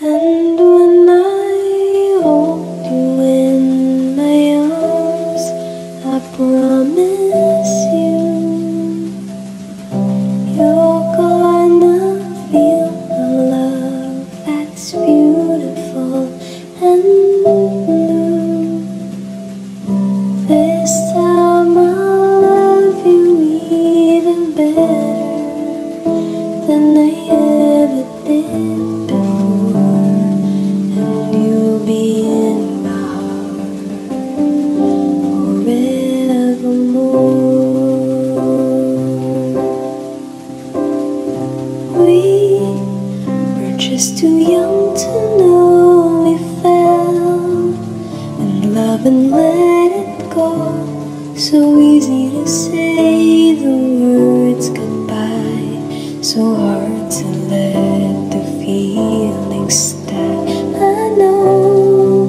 And to let the feelings die. I know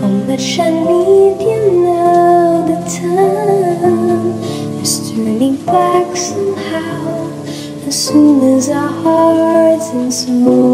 How much I need you now The time is turning back somehow As soon as our hearts and souls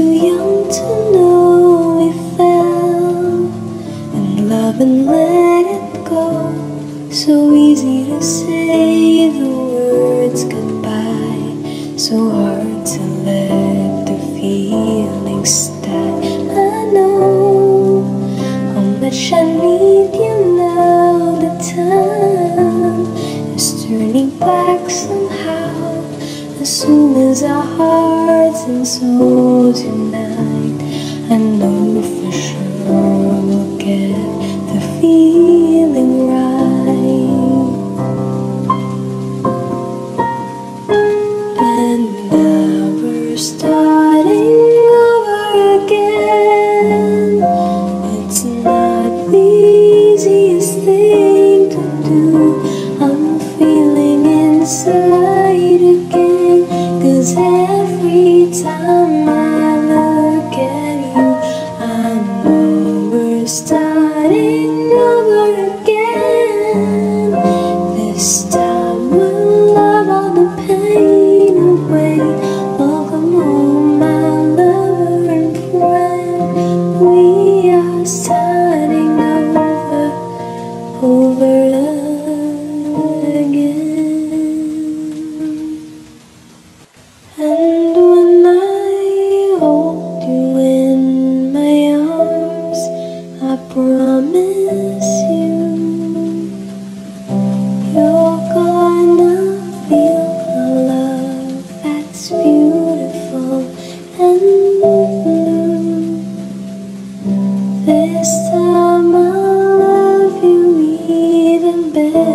too young to know we fell And love and let it go. So easy to say myself. there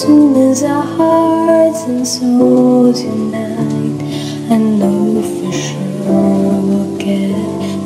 soon as our hearts and souls unite, I know for sure we'll get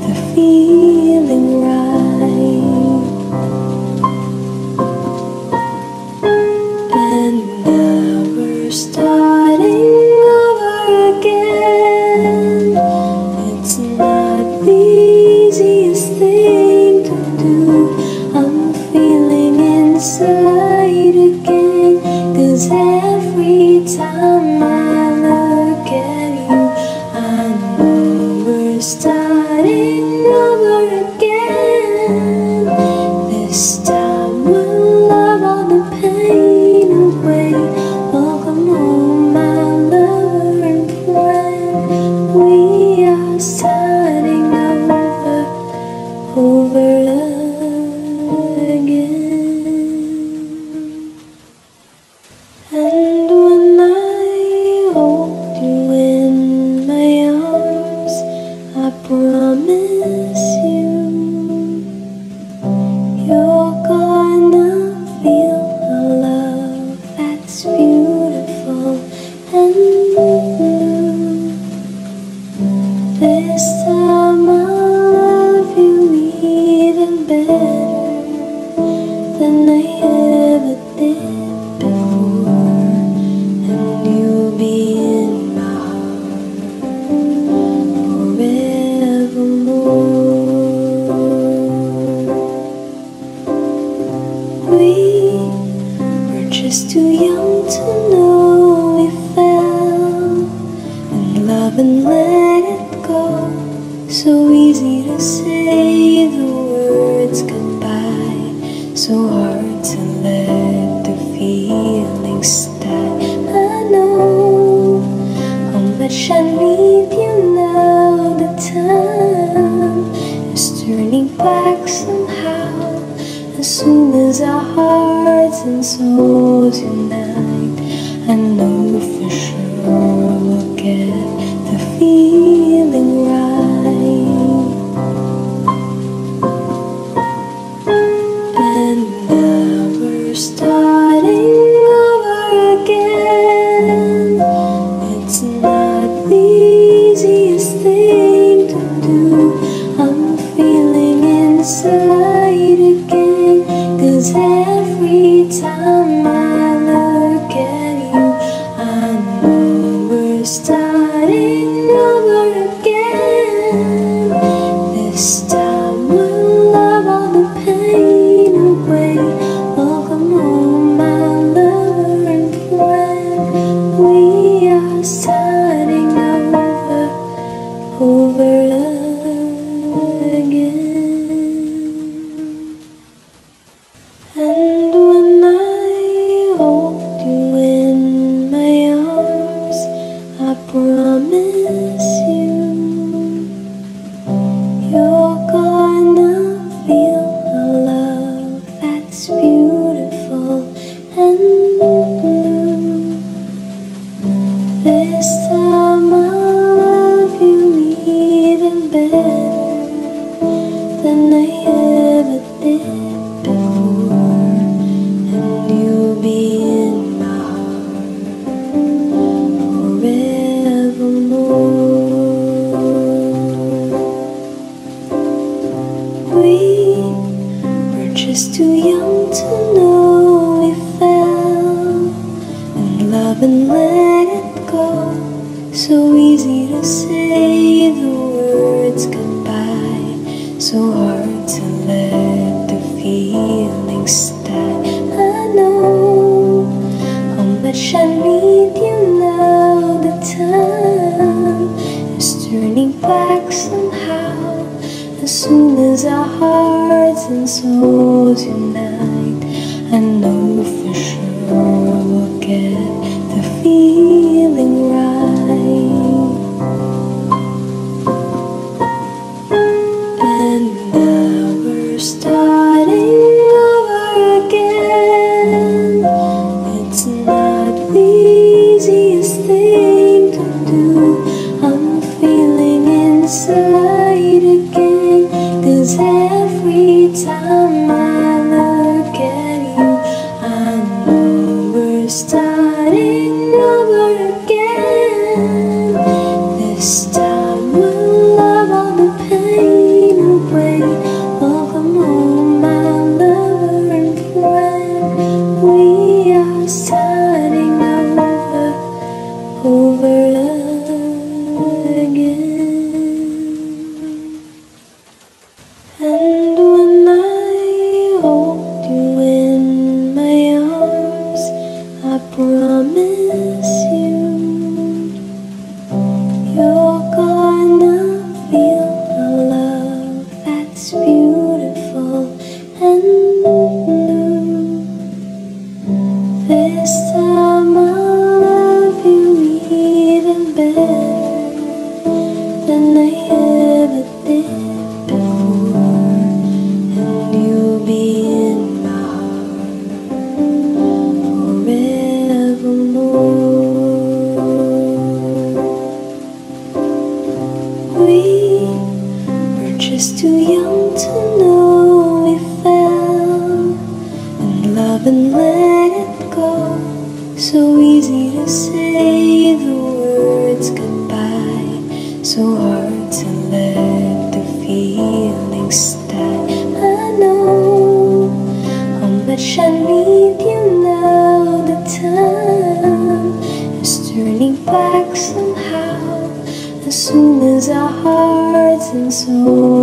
and let it go. So easy to say the words goodbye. So hard to let the feelings die I know how much I need you now. The time is turning back somehow. As soon as our hearts and souls unite I know for sure we'll get time.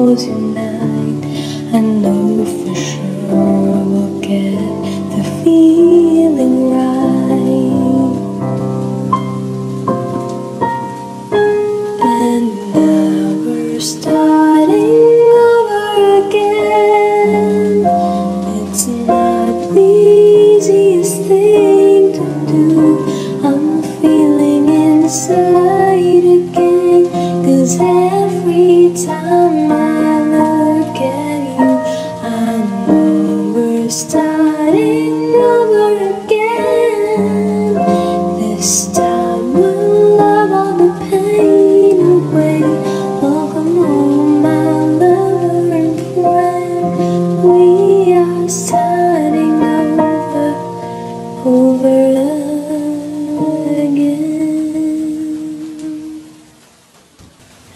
for tonight. I know for sure we'll get the feeling.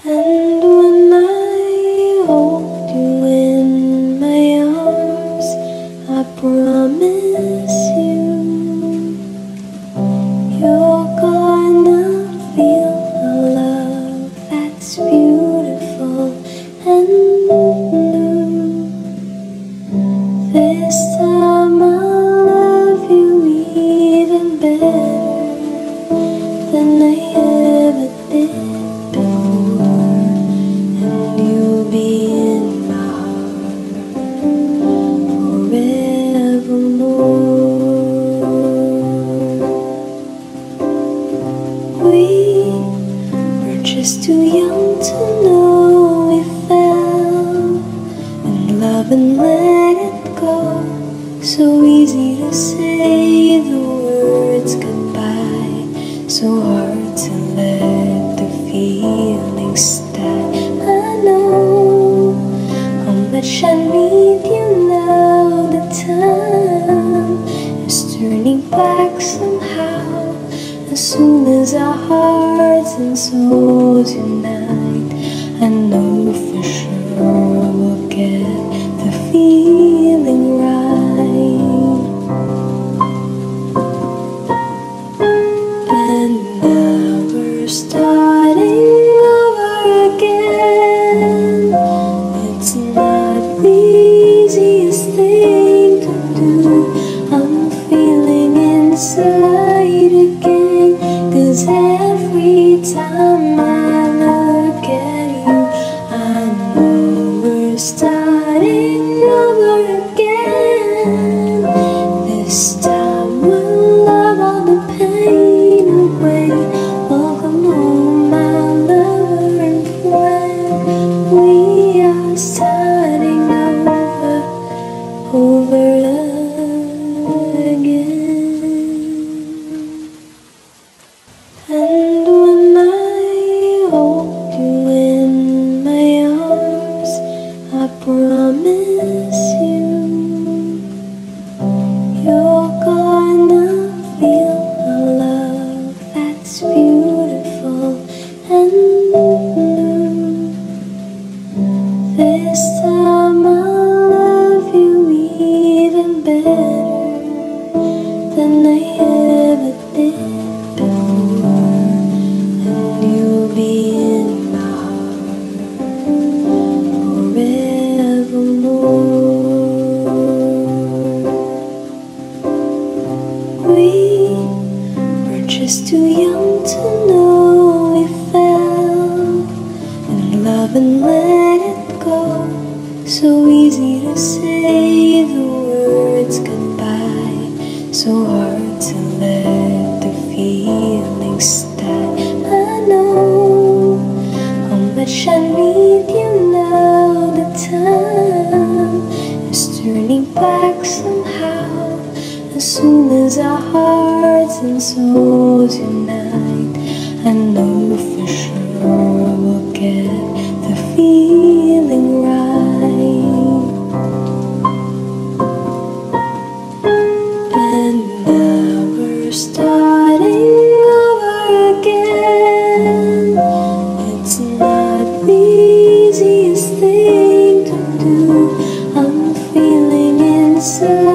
And Just too young to know we fell in love and let it go. So easy to say the words goodbye, so hard to let the feelings die. I know how much I need you now. The time is turning back somehow as soon as I hearts hearts and souls unite. I know for sure we'll get the feeling right. And now we're starting over again. It's not the easiest thing to do. I'm feeling inside.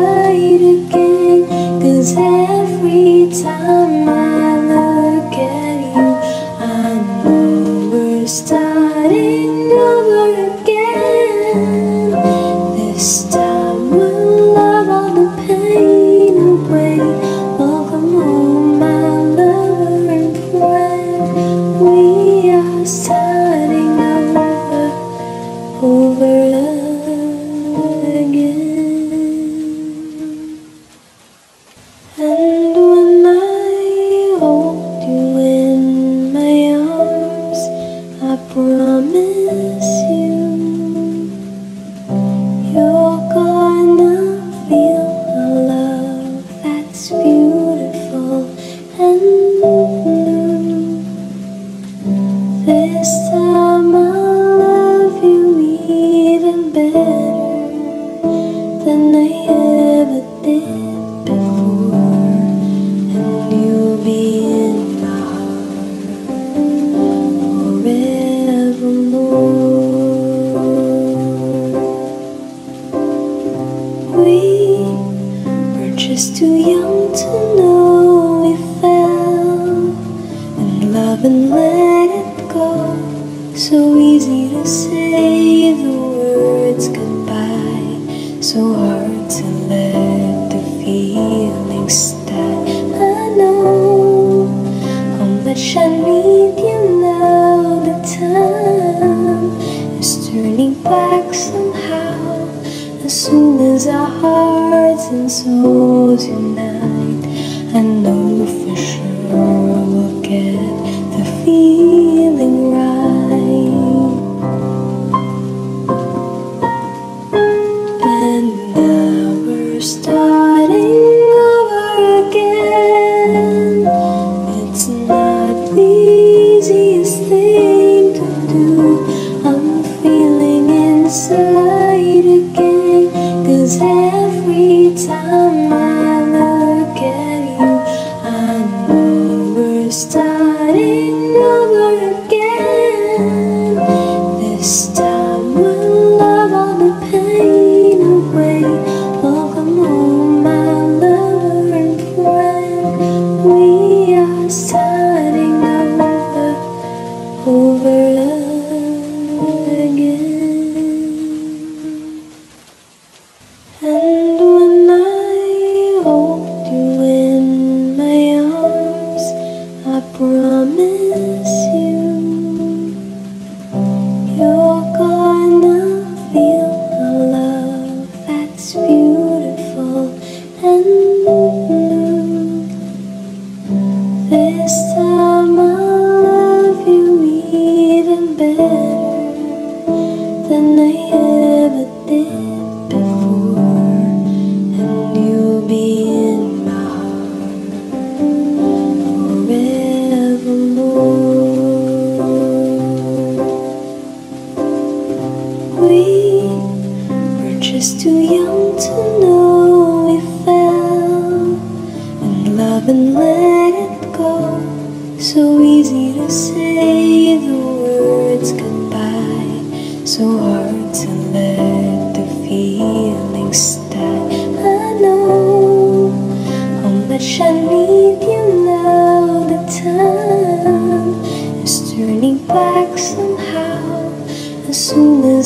bed.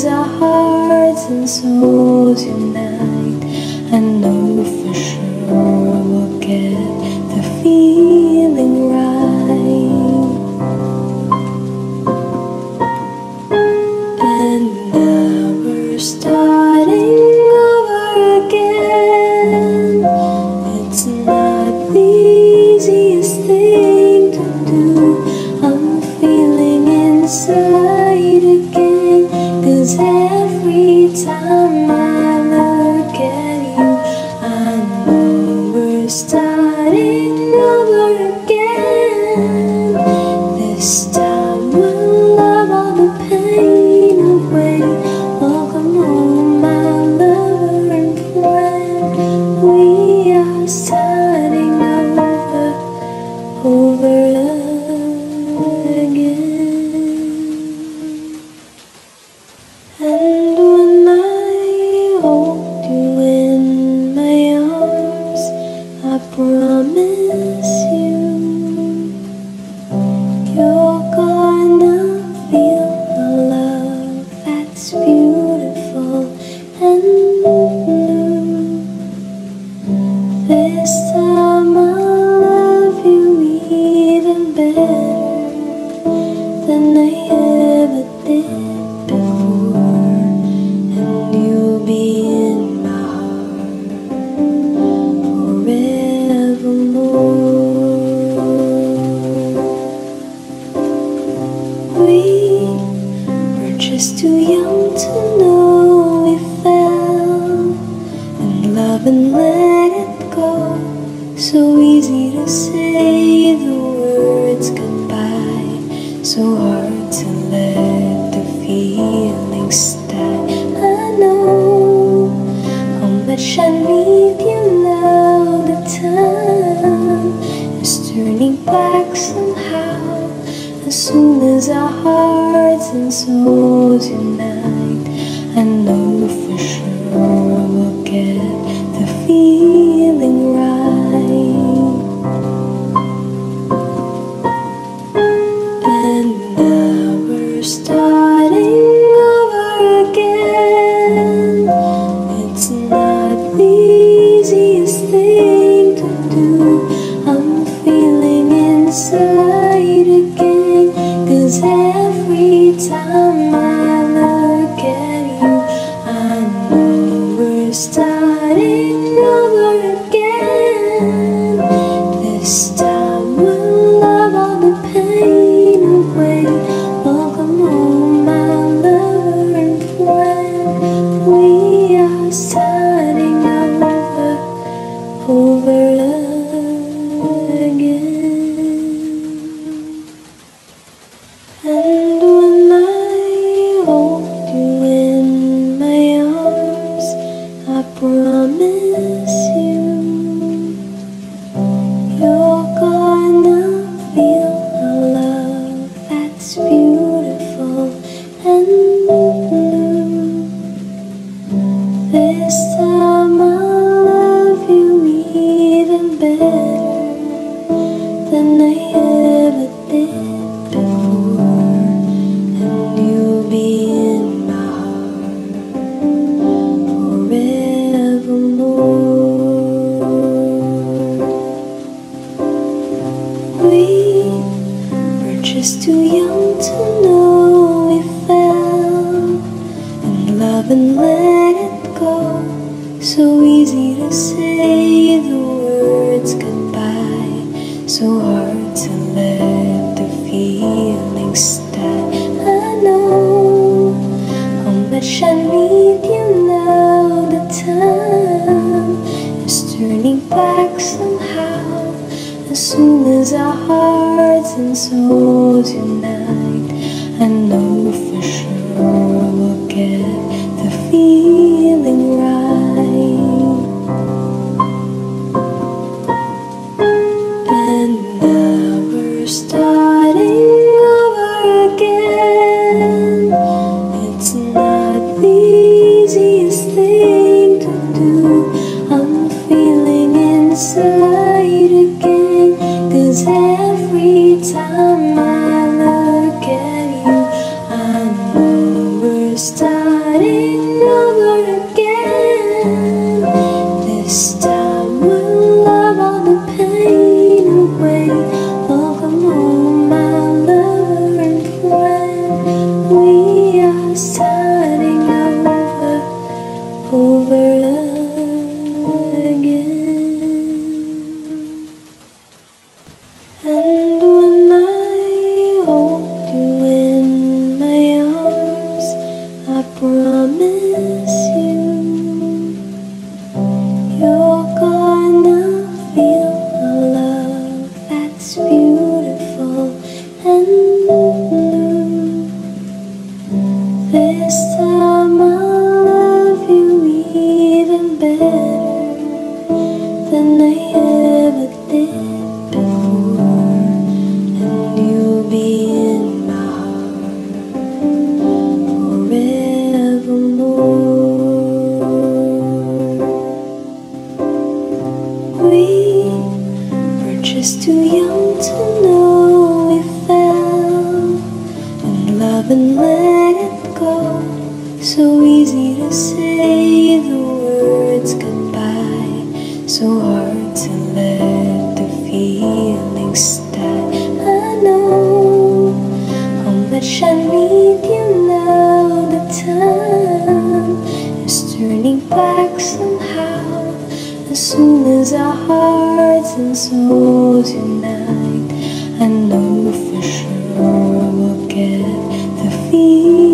our hearts and souls unite. I know for sure let it go. So easy to say the words goodbye, so hard to let the feelings die. I know how much I need you now. The time is turning back somehow. As soon as our hearts and souls unite, I know for sure we'll get. starting now. tonight. I know for sure I will get the feeling.